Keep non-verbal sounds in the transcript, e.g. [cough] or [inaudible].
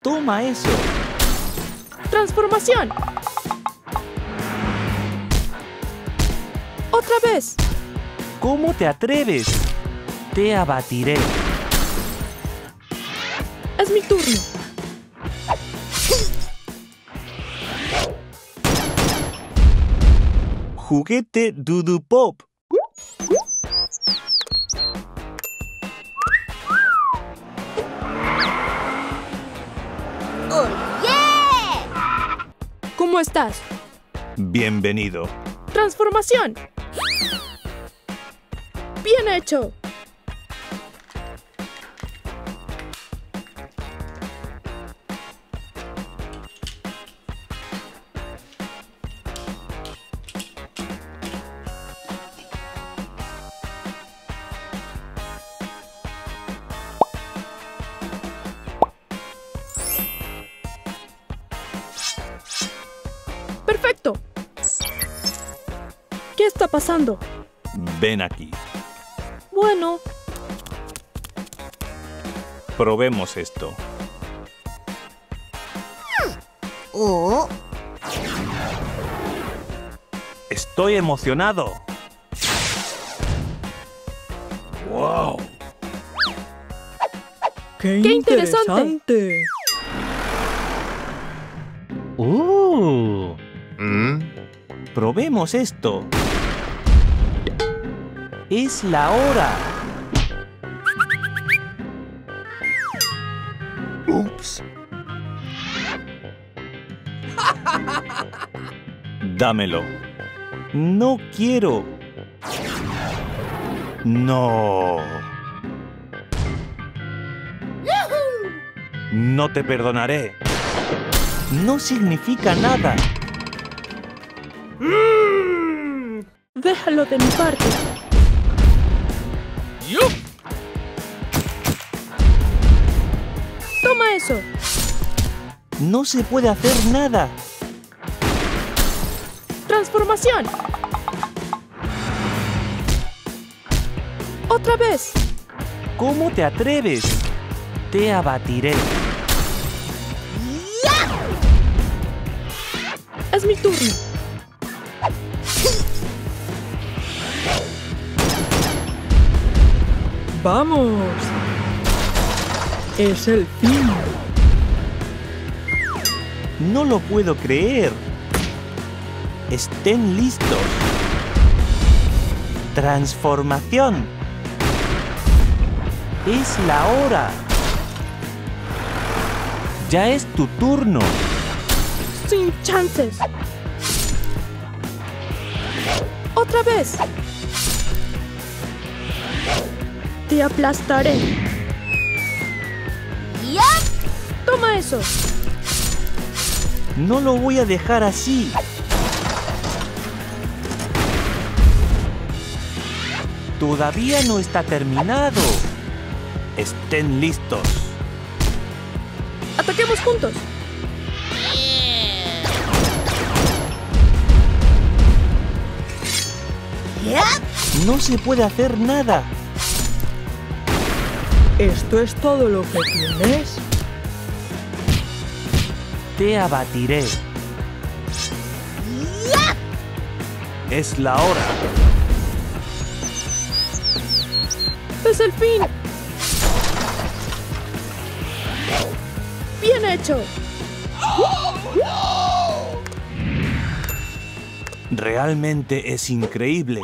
Toma eso. ¡Transformación! ¡Otra vez! ¿Cómo te atreves? Te abatiré. Es mi turno. Juguete Dudu Pop. ¿Cómo estás? Bienvenido. ¡Transformación! ¡Bien hecho! ¡Perfecto! ¿Qué está pasando? Ven aquí. Bueno, Probemos esto. Oh, Estoy emocionado. ¡Wow! ¡Qué interesante! ¡Uh! ¿Mm? Probemos esto. Es la hora. Ups. [laughs] Dámelo. No quiero. No. No te perdonaré. No significa nada. Déjalo de mi parte. Toma eso. No se puede hacer nada. Transformación. Otra vez. ¿Cómo te atreves? Te abatiré. Es mi turno. ¡Vamos! Es el fin. No lo puedo creer. Estén listos. Transformación. Es la hora. Ya es tu turno. Sin chances. Otra vez. Te aplastaré. Toma eso. No lo voy a dejar así. Todavía no está terminado. Estén listos. Ataquemos juntos. No se puede hacer nada. ¿Esto es todo lo que tienes? Te abatiré. Es la hora. Es el fin. Bien hecho. Realmente es increíble.